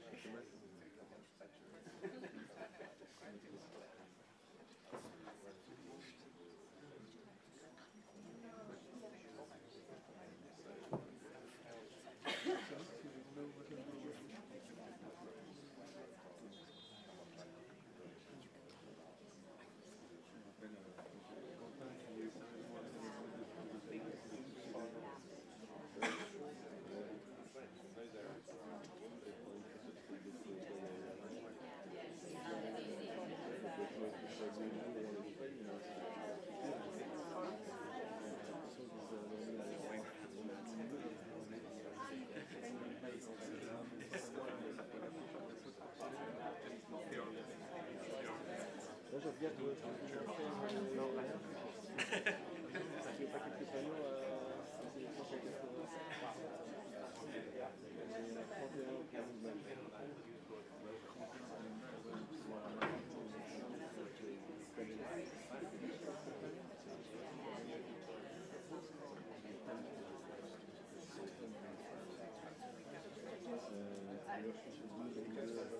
vaut mieux cosas que Thank.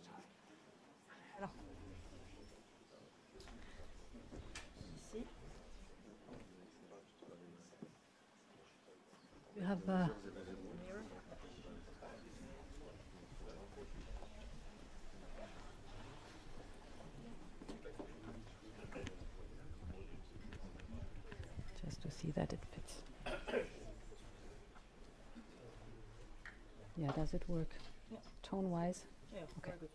have a. Just to see that it fits. Yeah, does it work? Tone wise? Yeah, Okay. good.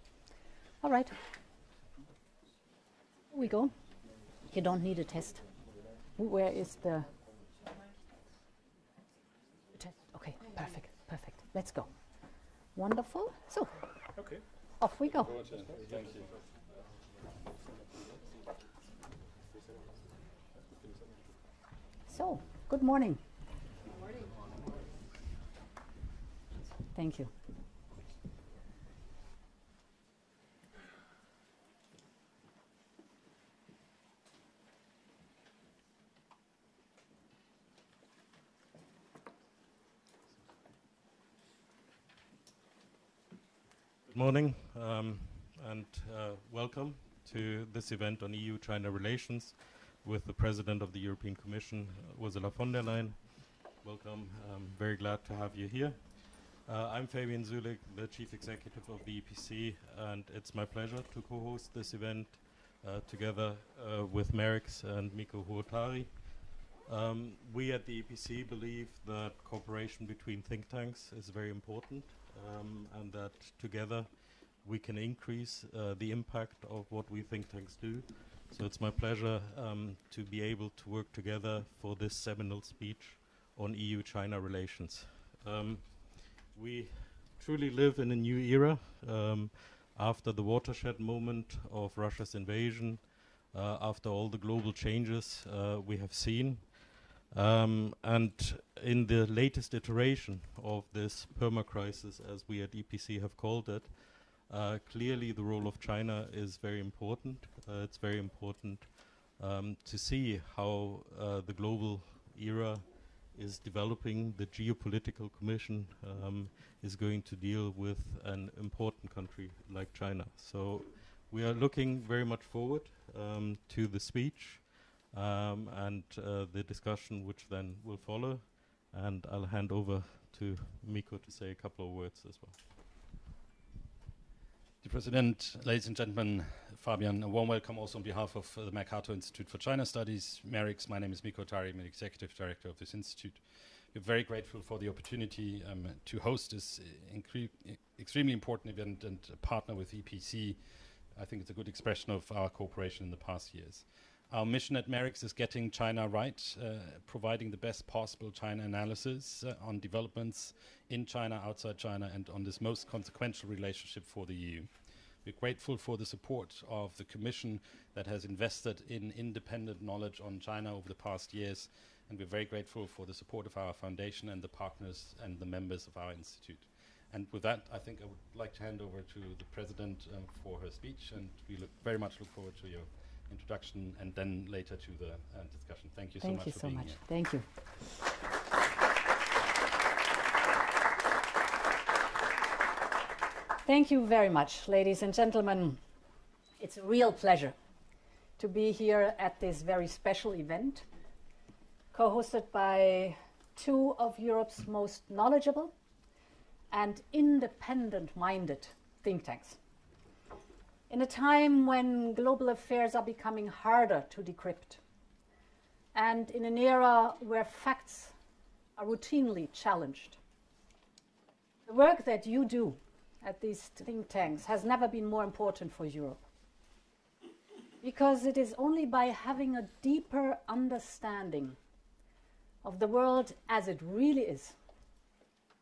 All right. Here we go. You don't need a test. Where is the test? Okay, perfect, perfect. Let's go. Wonderful. So, Okay. off we go. Thank you. So, good morning. Thank you. Good morning um, and uh, welcome to this event on EU-China relations with the President of the European Commission, uh, Ursula von der Leyen. Welcome. I'm very glad to have you here. Uh, I'm Fabian Zuleeg, the Chief Executive of the EPC, and it's my pleasure to co-host this event uh, together uh, with MERICS and Miko Huotari. Um, we at the EPC believe that cooperation between think tanks is very important um, and that together we can increase uh, the impact of what we think tanks do. So it's my pleasure um, to be able to work together for this seminal speech on EU-China relations. Um, we truly live in a new era um, after the watershed moment of Russia's invasion, uh, after all the global changes uh, we have seen. Um, and in the latest iteration of this perma crisis, as we at EPC have called it, uh, clearly the role of China is very important. Uh, it's very important um, to see how uh, the global era is developing. The geopolitical commission um, is going to deal with an important country like China. So we are looking very much forward um, to the speech um, and uh, the discussion which then will follow. And I'll hand over to Miko to say a couple of words as well. President, ladies and gentlemen, Fabian, a warm welcome also on behalf of uh, the Mercator Institute for China Studies, MERICS. My name is Miko Huotari, I'm the Executive Director of this institute. We're very grateful for the opportunity um, to host this uh, extremely important event and partner with EPC. I think it's a good expression of our cooperation in the past years. Our mission at MERICS is getting China right, uh, providing the best possible China analysis uh, on developments in China, outside China, and on this most consequential relationship for the EU. We're grateful for the support of the Commission that has invested in independent knowledge on China over the past years, and we're very grateful for the support of our foundation and the partners and the members of our institute. And with that, I think I would like to hand over to the President um, for her speech, and we look very much look forward to your introduction and then later to the uh, discussion. Thank you so Thank much Thank you for so much. Thank you. Thank you very much, ladies and gentlemen. It's a real pleasure to be here at this very special event, co hosted by two of Europe's most knowledgeable and independent minded think tanks. In a time when global affairs are becoming harder to decrypt, and in an era where facts are routinely challenged, the work that you do at these think tanks has never been more important for Europe. Because it is only by having a deeper understanding of the world as it really is,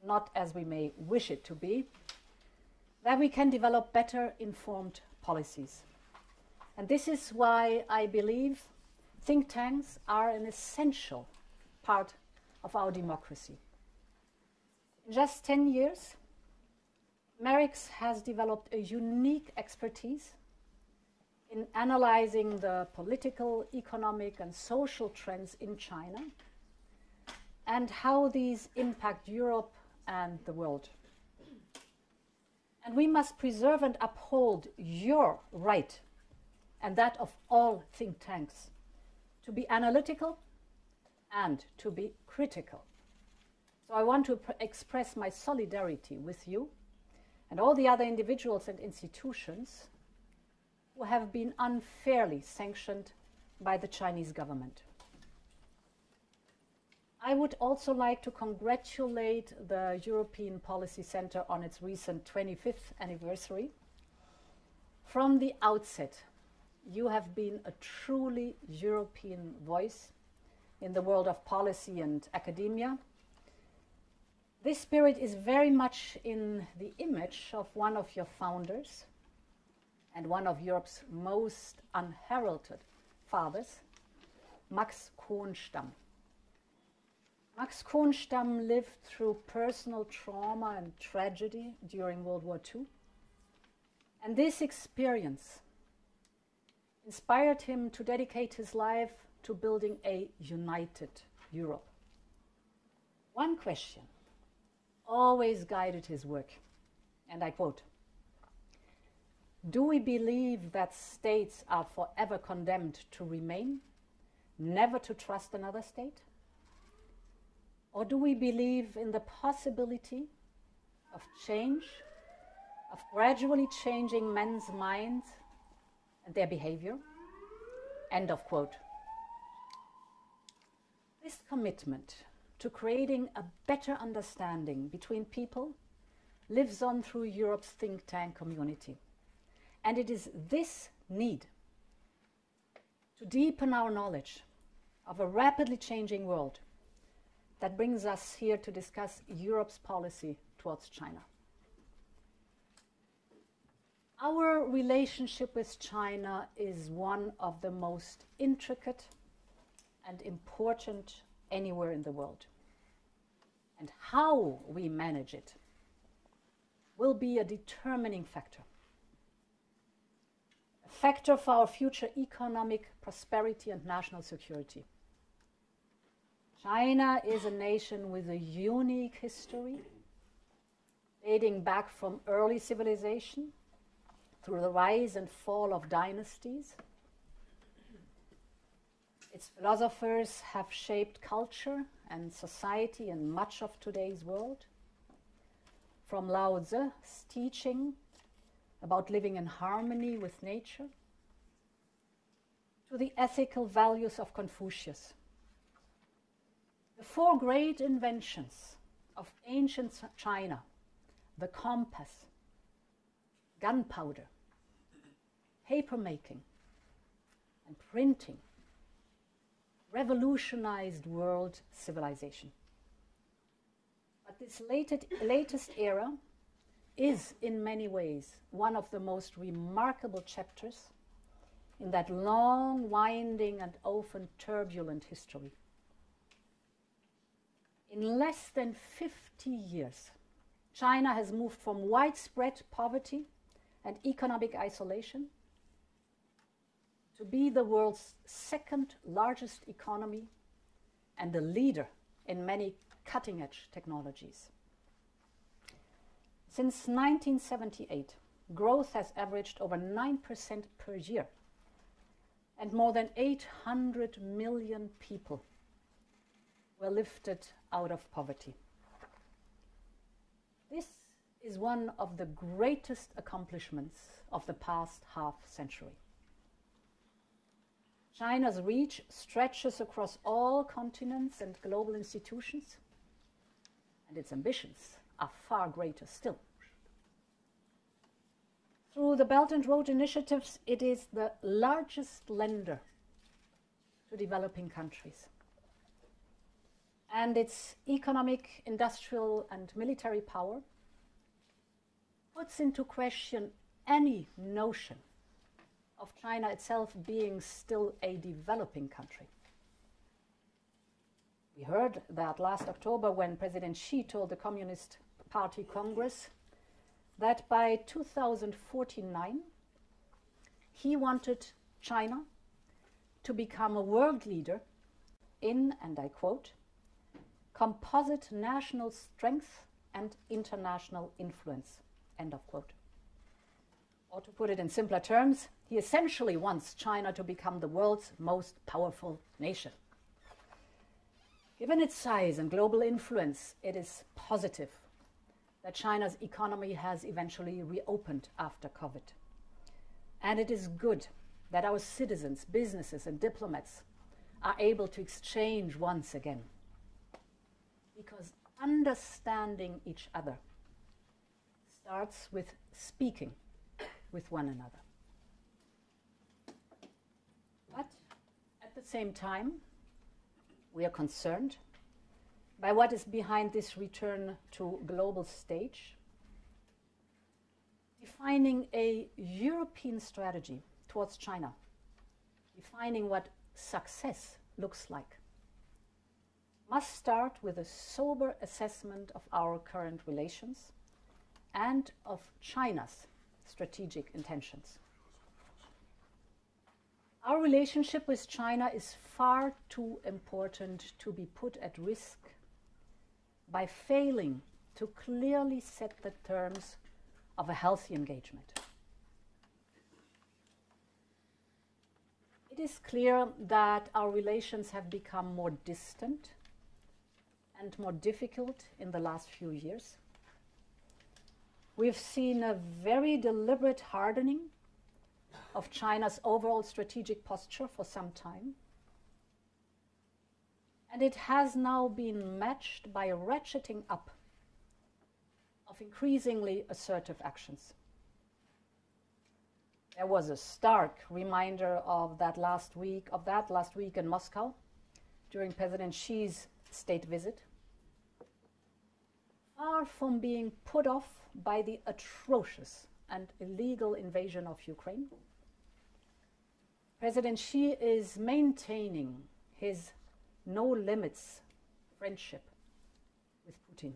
not as we may wish it to be, that we can develop better informed policies. And this is why I believe think tanks are an essential part of our democracy. In just 10 years, MERICS has developed a unique expertise in analyzing the political, economic, and social trends in China and how these impact Europe and the world. And we must preserve and uphold your right and that of all think tanks to be analytical and to be critical. So I want to express my solidarity with you and all the other individuals and institutions who have been unfairly sanctioned by the Chinese government. I would also like to congratulate the European Policy Center on its recent 25th anniversary. From the outset, you have been a truly European voice in the world of policy and academia. This spirit is very much in the image of one of your founders and one of Europe's most unheralded fathers, Max Kohnstamm. Max Kohnstamm lived through personal trauma and tragedy during World War II. And this experience inspired him to dedicate his life to building a united Europe. One question always guided his work, and I quote Do we believe that states are forever condemned to remain, never to trust another state? Or do we believe in the possibility of change, of gradually changing men's minds and their behavior? End of quote. This commitment to creating a better understanding between people lives on through Europe's think tank community. And it is this need to deepen our knowledge of a rapidly changing world that brings us here to discuss Europe's policy towards China. Our relationship with China is one of the most intricate and important anywhere in the world. And how we manage it will be a determining factor. A factor for our future economic prosperity and national security. China is a nation with a unique history dating back from early civilization through the rise and fall of dynasties. Its philosophers have shaped culture and society in much of today's world. From Lao Tzu's teaching about living in harmony with nature to the ethical values of Confucius. The four great inventions of ancient China the compass, gunpowder, paper making, and printing revolutionized world civilization. But this latest, latest era is, in many ways, one of the most remarkable chapters in that long, winding, and often turbulent history. In less than 50 years, China has moved from widespread poverty and economic isolation to be the world's second largest economy and a leader in many cutting edge technologies. Since 1978, growth has averaged over 9% per year, and more than 800 million people were lifted out of poverty. This is one of the greatest accomplishments of the past half century. China's reach stretches across all continents and global institutions, and its ambitions are far greater still. Through the Belt and Road initiatives, it is the largest lender to developing countries. And its economic, industrial, and military power puts into question any notion of China itself being still a developing country. We heard that last October when President Xi told the Communist Party Congress that by 2049 he wanted China to become a world leader in, and I quote, composite national strength and international influence, end of quote. Or to put it in simpler terms, he essentially wants China to become the world's most powerful nation. Given its size and global influence, it is positive that China's economy has eventually reopened after COVID. And it is good that our citizens, businesses, and diplomats are able to exchange once again. Because understanding each other starts with speaking with one another. But at the same time, we are concerned by what is behind this return to global stage, defining a European strategy towards China, defining what success looks like, must start with a sober assessment of our current relations and of China's strategic intentions. Our relationship with China is far too important to be put at risk by failing to clearly set the terms of a healthy engagement. It is clear that our relations have become more distant and more difficult in the last few years. We've seen a very deliberate hardening of China's overall strategic posture for some time. And it has now been matched by a ratcheting up of increasingly assertive actions. There was a stark reminder of that last week, of that last week in Moscow during President Xi's state visit. Far from being put off by the atrocious and illegal invasion of Ukraine, President Xi is maintaining his no limits friendship with Putin.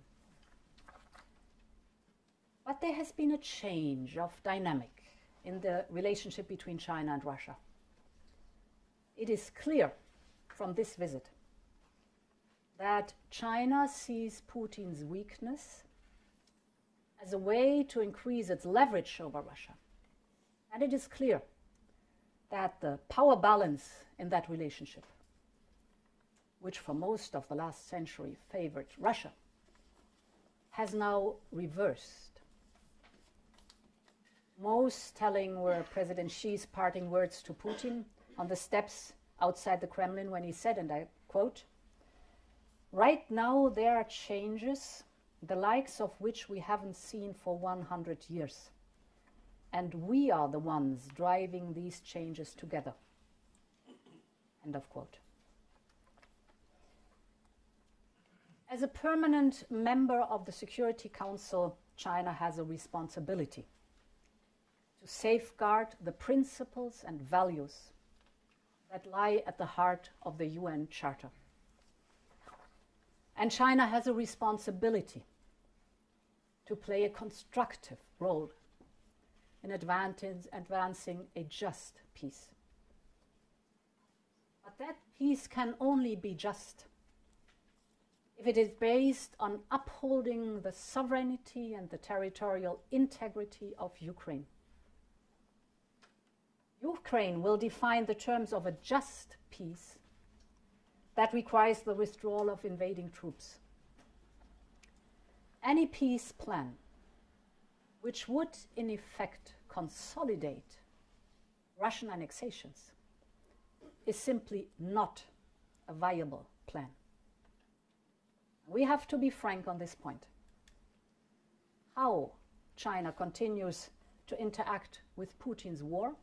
But there has been a change of dynamic in the relationship between China and Russia. It is clear from this visit that China sees Putin's weakness as a way to increase its leverage over Russia And it is clear that the power balance in that relationship, which for most of the last century favored Russia, has now reversed. Most telling were President Xi's parting words to Putin on the steps outside the Kremlin when he said, and I quote, Right now there are changes, the likes of which we haven't seen for 100 years. And we are the ones driving these changes together. End of quote. As a permanent member of the Security Council, China has a responsibility to safeguard the principles and values that lie at the heart of the UN Charter. And China has a responsibility to play a constructive role in advancing a just peace. But that peace can only be just if it is based on upholding the sovereignty and the territorial integrity of Ukraine. Ukraine will define the terms of a just peace that requires the withdrawal of invading troops. Any peace plan which would, in effect, consolidate Russian annexations is simply not a viable plan. We have to be frank on this point. How China continues to interact with Putin's war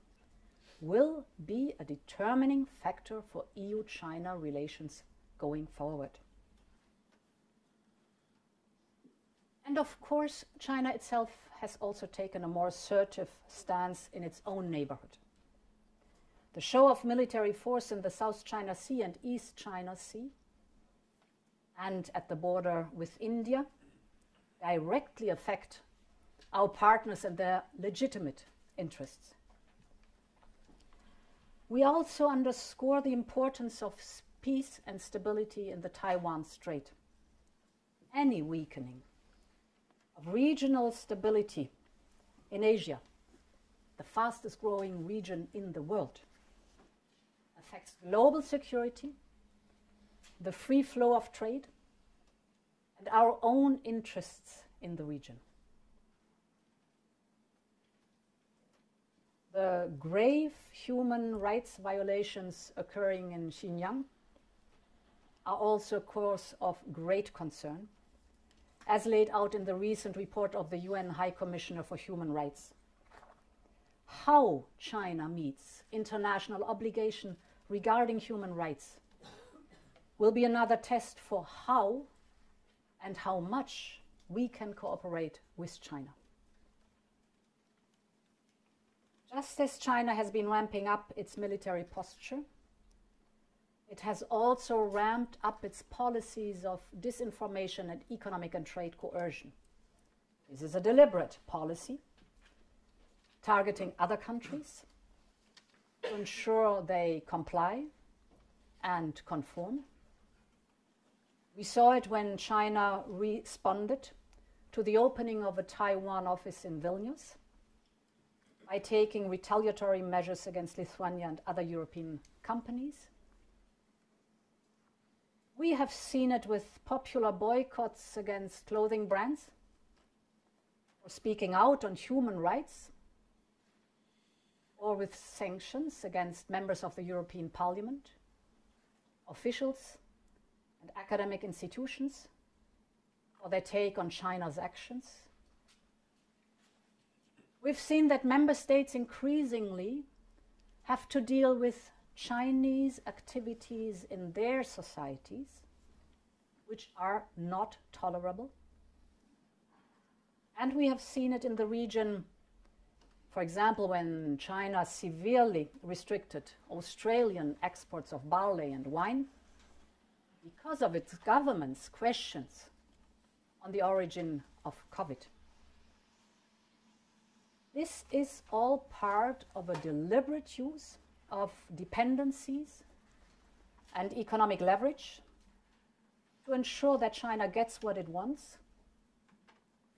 will be a determining factor for EU China relations going forward. And of course, China itself has also taken a more assertive stance in its own neighborhood. The show of military force in the South China Sea and East China Sea and at the border with India directly affect our partners and their legitimate interests. We also underscore the importance of peace and stability in the Taiwan Strait. Any weakening of regional stability in Asia, the fastest growing region in the world, affects global security, the free flow of trade, and our own interests in the region. The grave human rights violations occurring in Xinjiang are also a cause of great concern as laid out in the recent report of the UN High Commissioner for Human Rights. How China meets international obligation regarding human rights will be another test for how and how much we can cooperate with China. Just as China has been ramping up its military posture, it has also ramped up its policies of disinformation and economic and trade coercion. This is a deliberate policy targeting other countries to ensure they comply and conform. We saw it when China responded to the opening of a Taiwan office in Vilnius by taking retaliatory measures against Lithuania and other European companies. We have seen it with popular boycotts against clothing brands, or speaking out on human rights, or with sanctions against members of the European Parliament, officials, and academic institutions for their take on China's actions. We've seen that member states increasingly have to deal with Chinese activities in their societies, which are not tolerable. And we have seen it in the region, for example, when China severely restricted Australian exports of barley and wine because of its government's questions on the origin of COVID. This is all part of a deliberate use of dependencies and economic leverage to ensure that China gets what it wants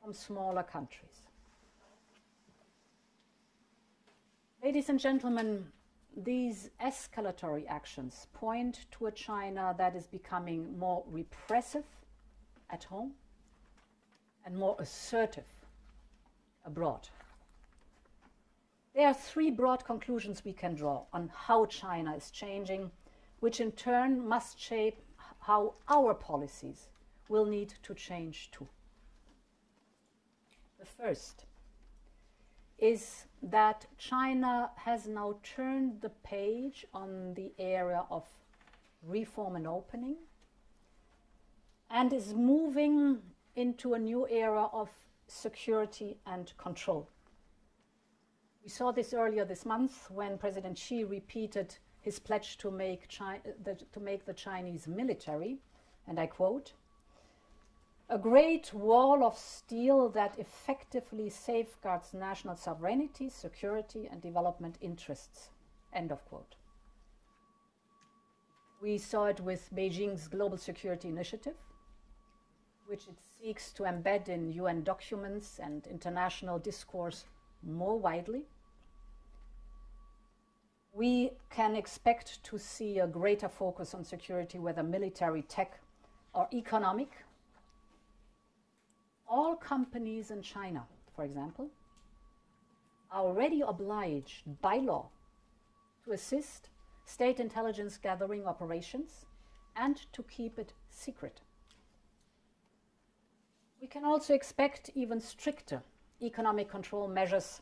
from smaller countries. Ladies and gentlemen, these escalatory actions point to a China that is becoming more repressive at home and more assertive abroad. There are three broad conclusions we can draw on how China is changing, which in turn must shape how our policies will need to change too. The first is that China has now turned the page on the area of reform and opening and is moving into a new era of security and control. We saw this earlier this month when President Xi repeated his pledge to make, the, to make the Chinese military, and I quote, a great wall of steel that effectively safeguards national sovereignty, security, and development interests. End of quote. We saw it with Beijing's Global Security Initiative, which it seeks to embed in UN documents and international discourse more widely. We can expect to see a greater focus on security, whether military, tech, or economic all companies in China, for example, are already obliged by law to assist state intelligence gathering operations and to keep it secret. We can also expect even stricter economic control measures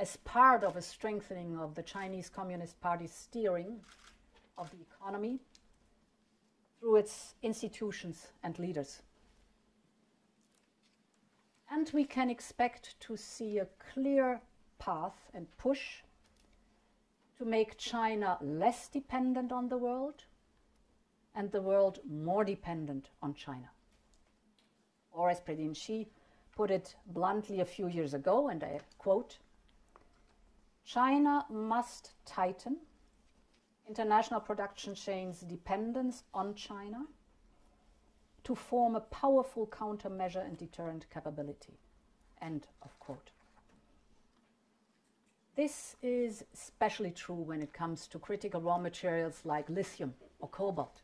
as part of a strengthening of the Chinese Communist Party's steering of the economy through its institutions and leaders. And we can expect to see a clear path and push to make China less dependent on the world and the world more dependent on China. Or, as President Xi put it bluntly a few years ago, and I quote China must tighten international production chains' dependence on China to form a powerful countermeasure and deterrent capability. End of quote. This is especially true when it comes to critical raw materials like lithium or cobalt,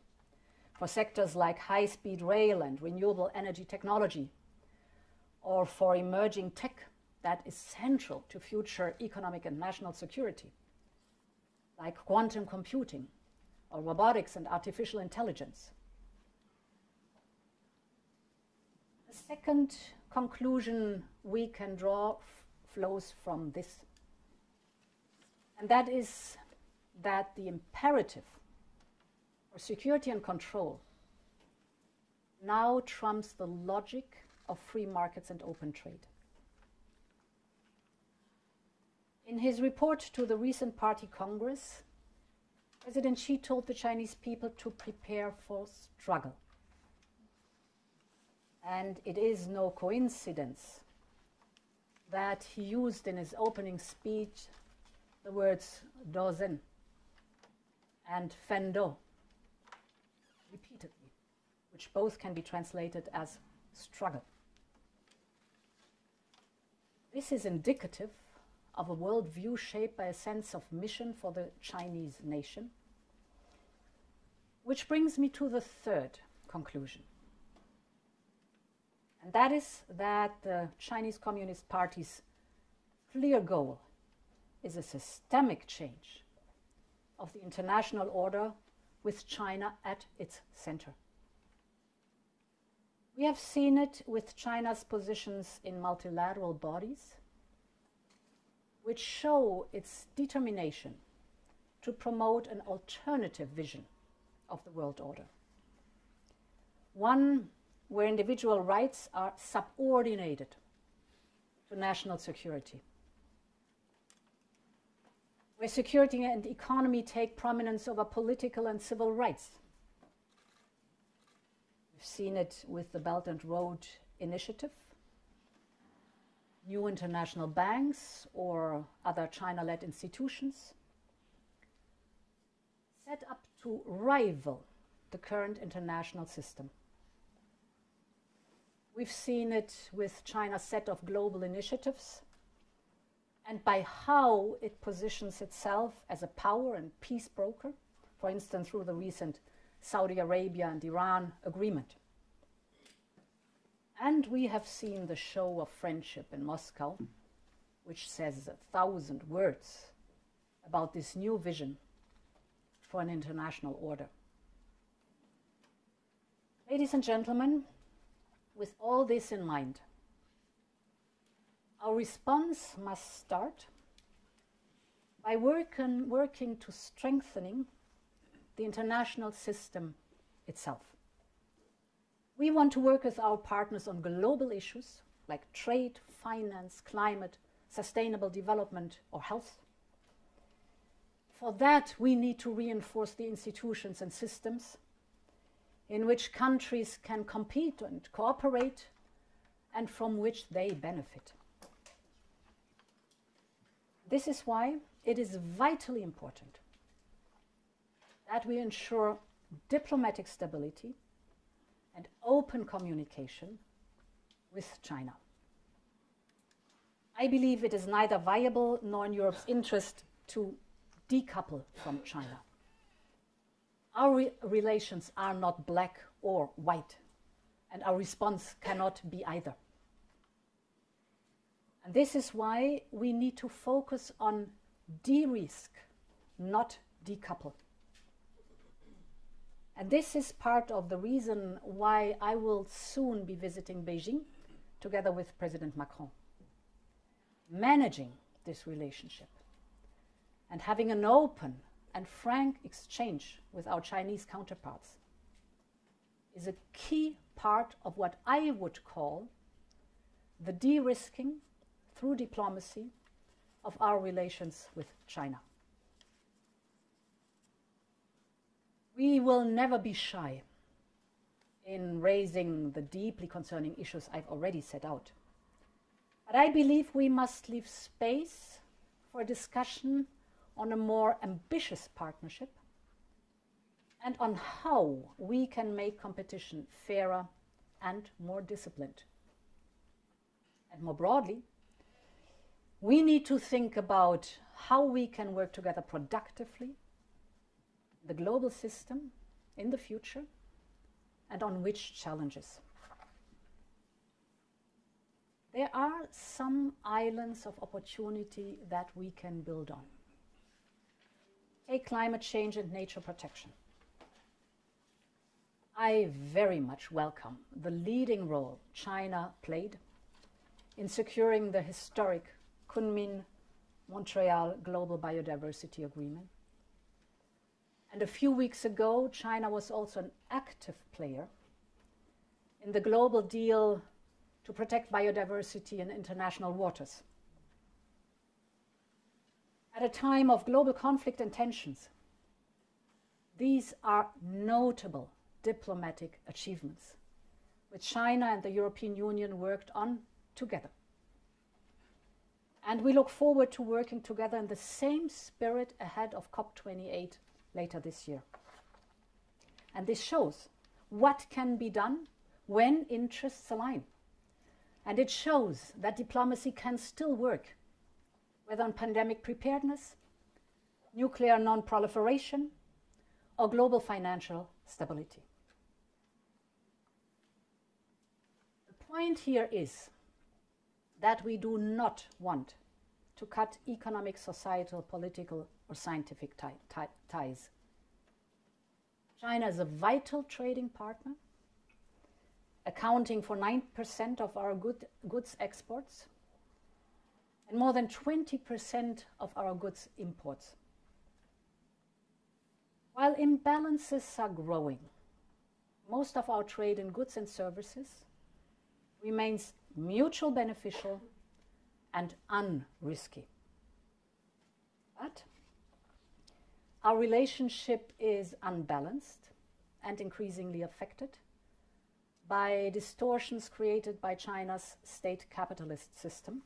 for sectors like high speed rail and renewable energy technology, or for emerging tech that is central to future economic and national security, like quantum computing or robotics and artificial intelligence. The second conclusion we can draw flows from this. And that is that the imperative for security and control now trumps the logic of free markets and open trade. In his report to the recent Party Congress, President Xi told the Chinese people to prepare for struggle. And it is no coincidence that he used in his opening speech the words douzheng and fendou repeatedly, which both can be translated as struggle. This is indicative of a worldview shaped by a sense of mission for the Chinese nation, which brings me to the third conclusion. And that is that the Chinese Communist Party's clear goal is a systemic change of the international order with China at its center. We have seen it with China's positions in multilateral bodies, which show its determination to promote an alternative vision of the world order. One where individual rights are subordinated to national security, where security and economy take prominence over political and civil rights. We've seen it with the Belt and Road Initiative, new international banks, or other China led institutions set up to rival the current international system. We've seen it with China's set of global initiatives and by how it positions itself as a power and peace broker, for instance, through the recent Saudi Arabia and Iran agreement. And we have seen the show of friendship in Moscow, which says a thousand words about this new vision for an international order. Ladies and gentlemen, with all this in mind, our response must start by working, working to strengthening the international system itself. We want to work with our partners on global issues like trade, finance, climate, sustainable development, or health. For that, we need to reinforce the institutions and systems in which countries can compete and cooperate and from which they benefit. This is why it is vitally important that we ensure diplomatic stability and open communication with China. I believe it is neither viable nor in Europe's interest to decouple from China. Our re relations are not black or white, and our response cannot be either. And this is why we need to focus on de risk, not decouple. And this is part of the reason why I will soon be visiting Beijing together with President Macron. Managing this relationship and having an open and frank exchange with our Chinese counterparts is a key part of what I would call the de risking through diplomacy of our relations with China. We will never be shy in raising the deeply concerning issues I've already set out. But I believe we must leave space for discussion on a more ambitious partnership and on how we can make competition fairer and more disciplined. And more broadly, we need to think about how we can work together productively the global system in the future and on which challenges. There are some islands of opportunity that we can build on. Take climate change and nature protection. I very much welcome the leading role China played in securing the historic Kunming Montreal Global Biodiversity Agreement and a few weeks ago, China was also an active player in the global deal to protect biodiversity in international waters. At a time of global conflict and tensions, these are notable diplomatic achievements which China and the European Union worked on together. And we look forward to working together in the same spirit ahead of COP28 later this year. And this shows what can be done when interests align. And it shows that diplomacy can still work, whether on pandemic preparedness, nuclear non proliferation, or global financial stability. The point here is that we do not want to cut economic, societal, political, or scientific ties. China is a vital trading partner, accounting for 9% of our good, goods exports and more than 20% of our goods imports. While imbalances are growing, most of our trade in goods and services remains mutual beneficial and unrisky. But our relationship is unbalanced and increasingly affected by distortions created by China's state capitalist system.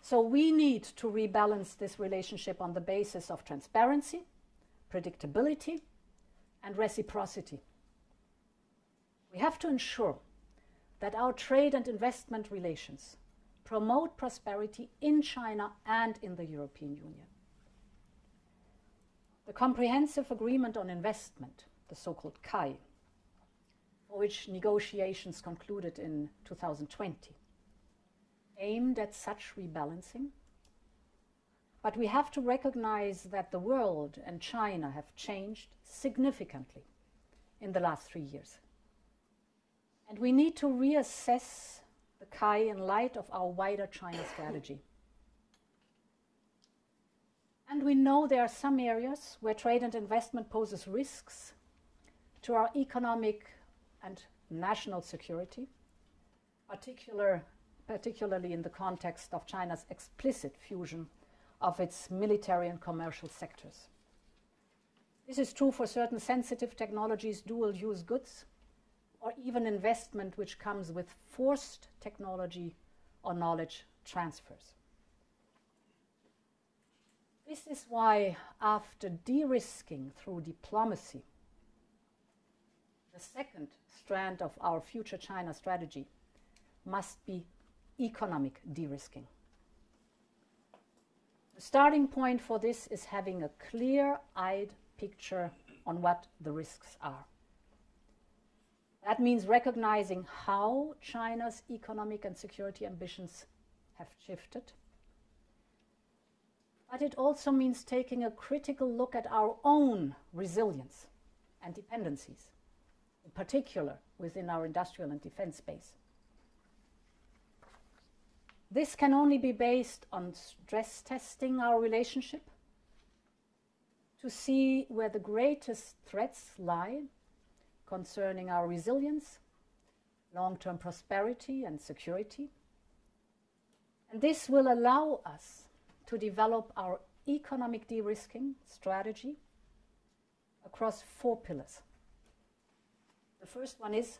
So we need to rebalance this relationship on the basis of transparency, predictability, and reciprocity. We have to ensure that our trade and investment relations promote prosperity in China and in the European Union. The Comprehensive Agreement on Investment, the so called CAI, for which negotiations concluded in 2020, aimed at such rebalancing. But we have to recognize that the world and China have changed significantly in the last three years. And we need to reassess the CAI in light of our wider China strategy. And we know there are some areas where trade and investment poses risks to our economic and national security, particular, particularly in the context of China's explicit fusion of its military and commercial sectors. This is true for certain sensitive technologies, dual use goods, or even investment which comes with forced technology or knowledge transfers. This is why, after de risking through diplomacy, the second strand of our future China strategy must be economic de risking. The starting point for this is having a clear eyed picture on what the risks are. That means recognizing how China's economic and security ambitions have shifted. But it also means taking a critical look at our own resilience and dependencies, in particular within our industrial and defense space. This can only be based on stress testing our relationship to see where the greatest threats lie concerning our resilience, long term prosperity, and security. And this will allow us to develop our economic de risking strategy across four pillars. The first one is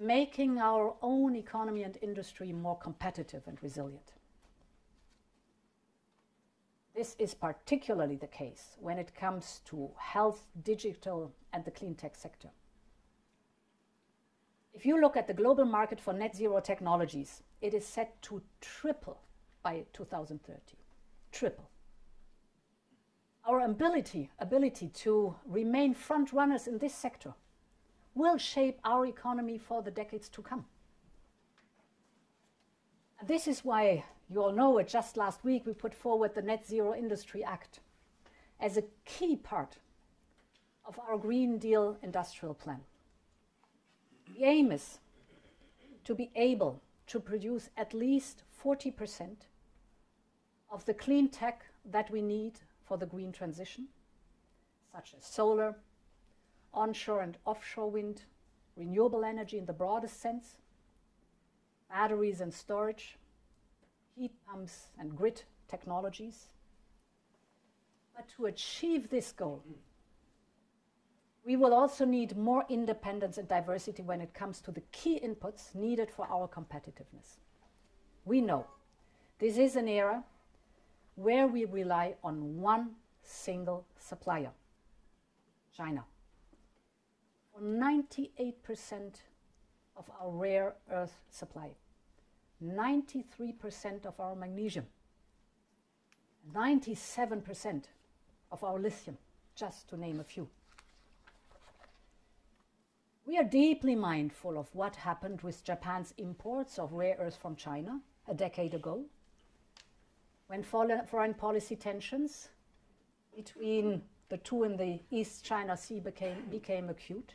making our own economy and industry more competitive and resilient. This is particularly the case when it comes to health, digital, and the clean tech sector. If you look at the global market for net zero technologies, it is set to triple by 2030. Triple. Our ability, ability to remain front runners in this sector will shape our economy for the decades to come. This is why you all know it, just last week we put forward the Net Zero Industry Act as a key part of our Green Deal industrial plan. The aim is to be able to produce at least 40% of the clean tech that we need for the green transition, such as solar, onshore and offshore wind, renewable energy in the broadest sense, batteries and storage, heat pumps and grid technologies. But to achieve this goal, we will also need more independence and diversity when it comes to the key inputs needed for our competitiveness. We know this is an era where we rely on one single supplier, China. For 98% of our rare earth supply. 93% of our magnesium, 97% of our lithium, just to name a few. We are deeply mindful of what happened with Japan's imports of rare earths from China a decade ago, when foreign policy tensions between the two in the East China Sea became, became acute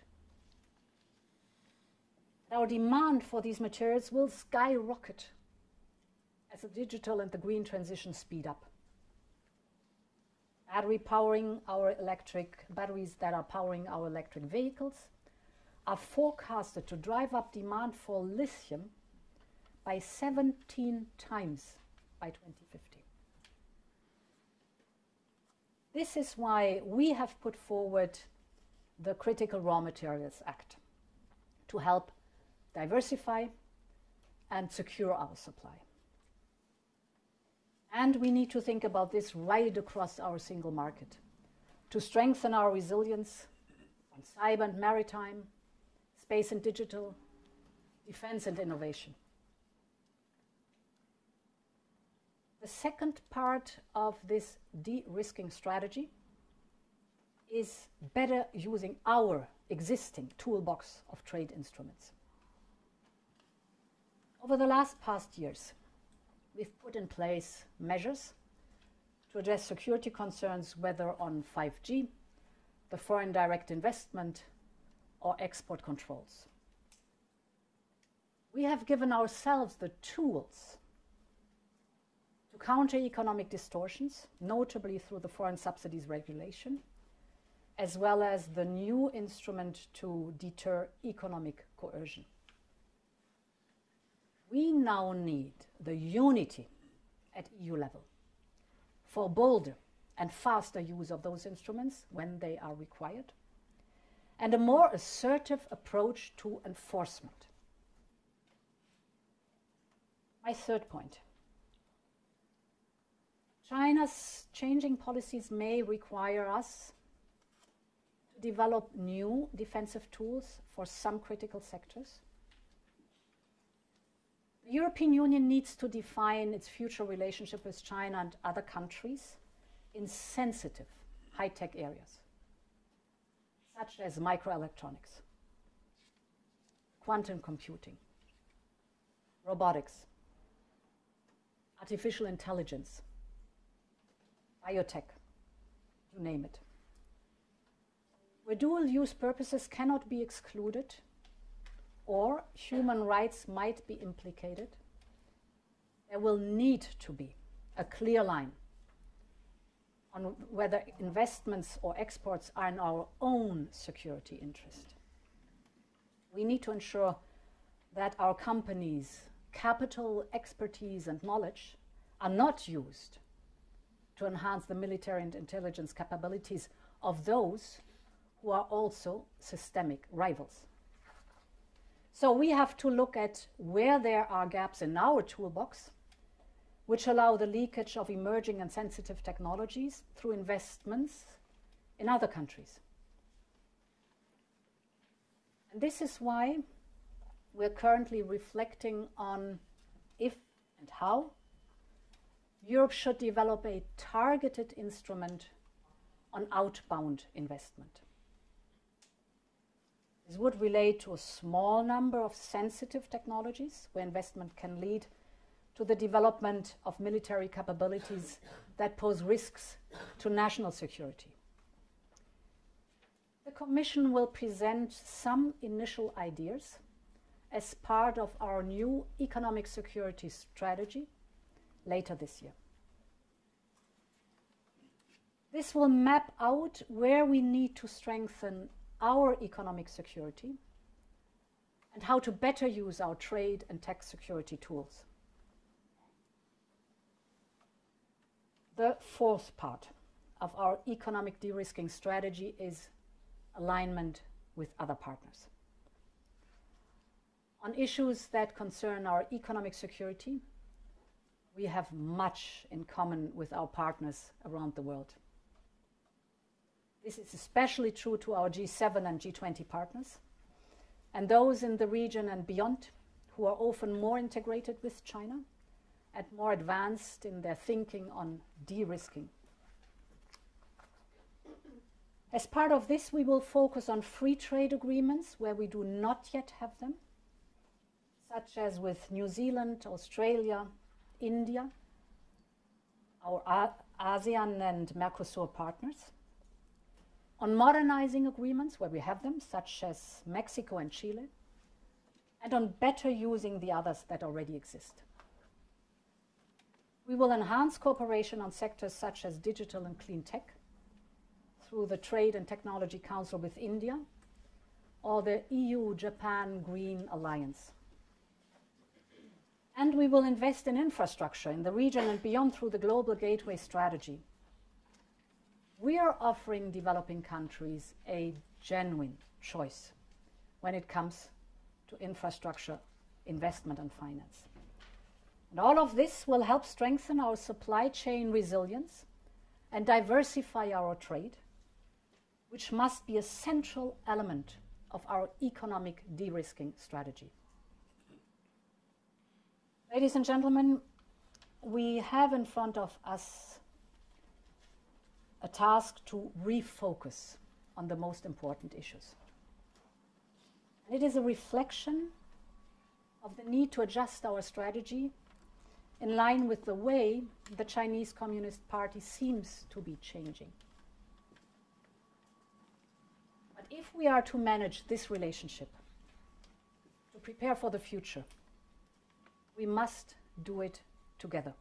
our demand for these materials will skyrocket as the digital and the green transition speed up. Battery powering our electric batteries that are powering our electric vehicles are forecasted to drive up demand for lithium by 17 times by 2050. This is why we have put forward the Critical Raw Materials Act to help diversify, and secure our supply. And we need to think about this right across our single market to strengthen our resilience on cyber and maritime, space and digital, defense and innovation. The second part of this de risking strategy is better using our existing toolbox of trade instruments. Over the last past years, we've put in place measures to address security concerns, whether on 5G, the foreign direct investment, or export controls. We have given ourselves the tools to counter economic distortions, notably through the foreign subsidies regulation, as well as the new instrument to deter economic coercion. We now need the unity at EU level for bolder and faster use of those instruments when they are required, and a more assertive approach to enforcement. My third point China's changing policies may require us to develop new defensive tools for some critical sectors. The European Union needs to define its future relationship with China and other countries in sensitive, high tech areas, such as microelectronics, quantum computing, robotics, artificial intelligence, biotech, you name it. Where dual use purposes cannot be excluded or human rights might be implicated, there will need to be a clear line on whether investments or exports are in our own security interest. We need to ensure that our companies' capital, expertise, and knowledge are not used to enhance the military and intelligence capabilities of those who are also systemic rivals. So we have to look at where there are gaps in our toolbox which allow the leakage of emerging and sensitive technologies through investments in other countries. And this is why we're currently reflecting on if and how Europe should develop a targeted instrument on outbound investment. This would relate to a small number of sensitive technologies where investment can lead to the development of military capabilities that pose risks to national security. The Commission will present some initial ideas as part of our new economic security strategy later this year. This will map out where we need to strengthen our economic security and how to better use our trade and tax security tools. The fourth part of our economic de risking strategy is alignment with other partners. On issues that concern our economic security, we have much in common with our partners around the world. This is especially true to our G7 and G20 partners, and those in the region and beyond who are often more integrated with China and more advanced in their thinking on de risking. As part of this, we will focus on free trade agreements where we do not yet have them, such as with New Zealand, Australia, India, our ASEAN and Mercosur partners, on modernizing agreements where we have them, such as Mexico and Chile, and on better using the others that already exist. We will enhance cooperation on sectors such as digital and clean tech through the Trade and Technology Council with India or the EU Japan Green Alliance. And we will invest in infrastructure in the region and beyond through the Global Gateway Strategy. We are offering developing countries a genuine choice when it comes to infrastructure investment and finance. And all of this will help strengthen our supply chain resilience and diversify our trade, which must be a central element of our economic de risking strategy. Ladies and gentlemen, we have in front of us a task to refocus on the most important issues. It is a reflection of the need to adjust our strategy in line with the way the Chinese Communist Party seems to be changing. But if we are to manage this relationship, to prepare for the future, we must do it together.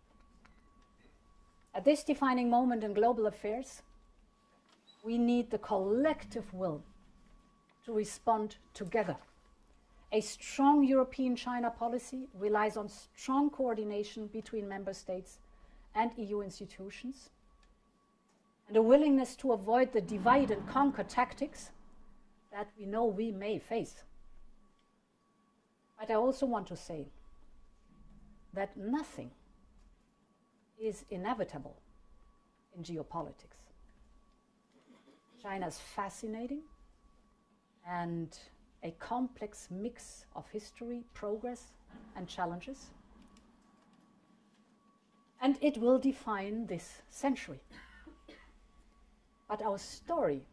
At this defining moment in global affairs, we need the collective will to respond together. A strong European China policy relies on strong coordination between member states and EU institutions, and a willingness to avoid the divide and conquer tactics that we know we may face. But I also want to say that nothing is inevitable in geopolitics. China is fascinating and a complex mix of history, progress, and challenges. And it will define this century. But our story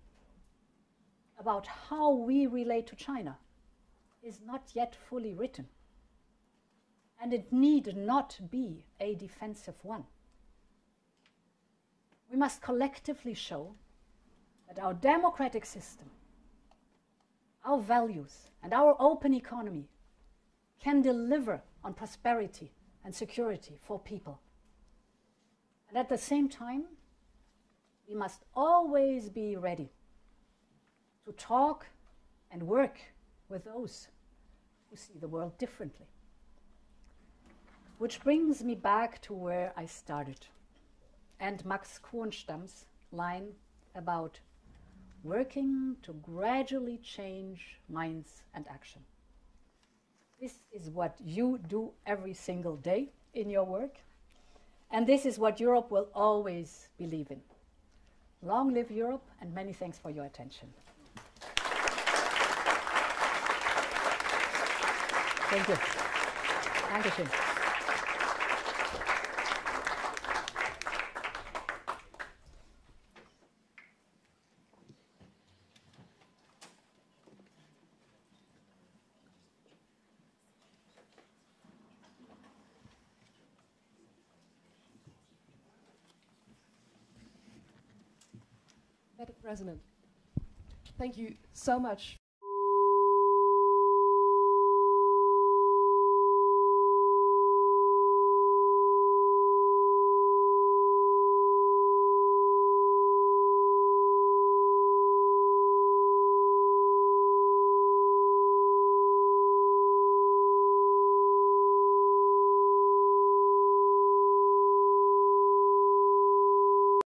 about how we relate to China is not yet fully written. And it need not be a defensive one. We must collectively show that our democratic system our values and our open economy can deliver on prosperity and security for people. And at the same time, we must always be ready to talk and work with those who see the world differently. Which brings me back to where I started and Max Kohnstamm's line about working to gradually change minds and action. This is what you do every single day in your work, and this is what Europe will always believe in. Long live Europe, and many thanks for your attention. Thank you. Dankeschön. President, thank you so much